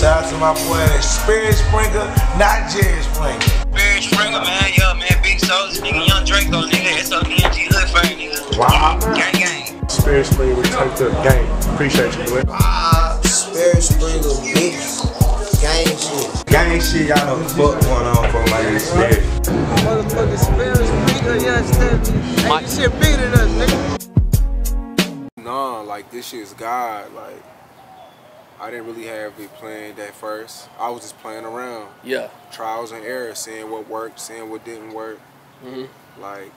Shout out to my boy Sperry Springer, not Jerry Springer. Sperry Springer, man, yo, man, Big Soldier, nigga, Young Draco, nigga, S-O-P-N-G, Hood Fire, nigga. Wow. Gang, gang. Sperry Springer, we take the game. Appreciate you, boy. Ah, Sperry Springer, big gang shit. gang shit, y'all know what fuck going on for my nigga Sperry. Motherfucking Sperry Springer, you understand me? Hey, this shit bigger than us, nigga. Nah, like this shit is God. Like I didn't really have it planned at first. I was just playing around, Yeah. trials and errors, seeing what worked, seeing what didn't work. Mhm. Like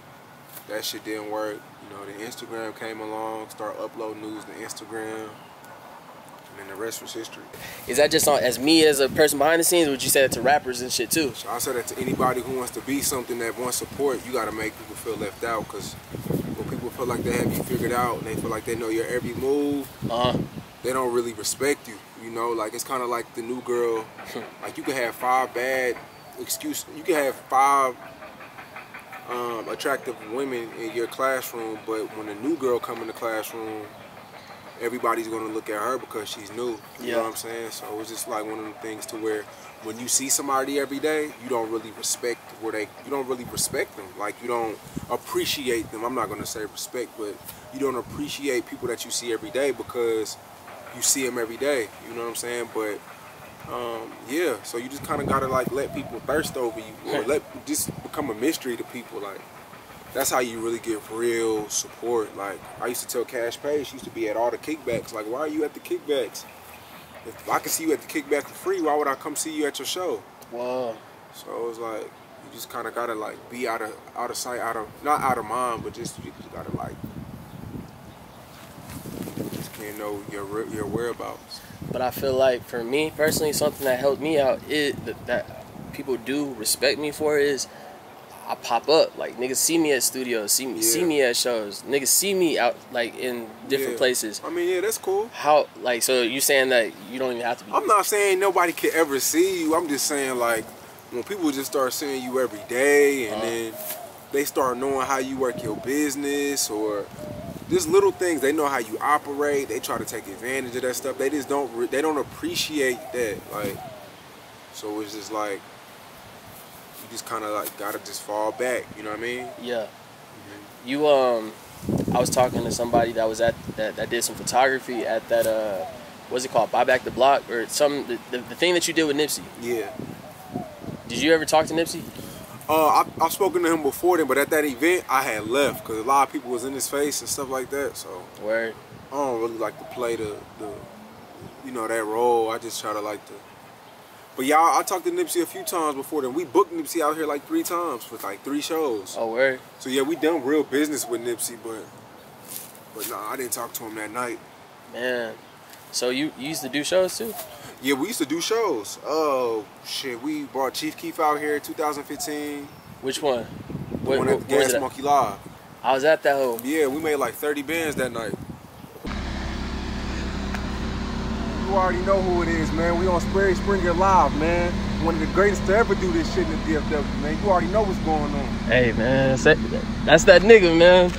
that shit didn't work. You know, the Instagram came along, start uploading news to Instagram, and then the rest was history. Is that just on as me as a person behind the scenes? Or would you say that to rappers and shit too? So I say that to anybody who wants to be something that wants support, you got to make people feel left out. Cause when people feel like they have you figured out and they feel like they know your every move, Uh huh. They don't really respect you. You know, like it's kind of like the new girl. like you could have five bad excuse. You could have five um, attractive women in your classroom, but when a new girl come in the classroom, everybody's gonna look at her because she's new. You Yeah. know what I'm saying? So it's just like one of the things to where when you see somebody every day, you don't really respect where they. You don't really respect them. Like you don't appreciate them. I'm not gonna say respect, but you don't appreciate people that you see every day because you see them every day. You know what I'm saying? But um, yeah, so you just kind of gotta like let people thirst over you, or let just become a mystery to people. Like that's how you really get real support. Like I used to tell Kaash Paige, she used to be at all the kickbacks. Like, why are you at the kickbacks? If I can see you at the kickback for free, why would I come see you at your show? Wow. So it was like you just kind of gotta like be out of out of sight, out of not out of mind, but just you just gotta like can't know your your whereabouts. But I feel like for me personally, something that helped me out is that, that people do respect me for is I pop up. Like niggas see me at studios, see me see me at shows. Niggas see me out like in different Yeah. places. I mean, yeah, that's cool. How like so you saying that you don't even have to be I'm not saying nobody could ever see you. I'm just saying like when people just start seeing you every day and Uh-huh. then they start knowing how you work your business or just little things. They know how you operate. They try to take advantage of that stuff. They just don't. They don't appreciate that. Like, so it's just like you just kind of like gotta just fall back. You know what I mean? Yeah. You um I was talking to somebody that was at that, that did some photography at that uh what's it called? Buy back the block or some the, the, the thing that you did with Nipsey. Yeah. Did you ever talk to Nipsey? Uh, I, I've spoken to him before then, but at that event I had left because a lot of people was in his face and stuff like that. So Word. I don't really like to play the, the you know, that role. I just try to like to. But yeah, I, I talked to Nipsey a few times before then. We booked Nipsey out here like three times for like three shows. Oh word. So yeah, we done real business with Nipsey, but but nah, I didn't talk to him that night. Man. So you, you used to do shows too? Yeah, we used to do shows. Oh shit, we brought Chief Keef out here in 2015. Which one? The What, one what, at the what was Gas? Monkey Live. I was at that hole. Yeah, we made like 30 bands that night. You already know who it is, man. We on Sperry Springer Live, man. One of the greatest to ever do this shit in the DFW, man. You already know what's going on. Hey man, that's that, that's that nigga man.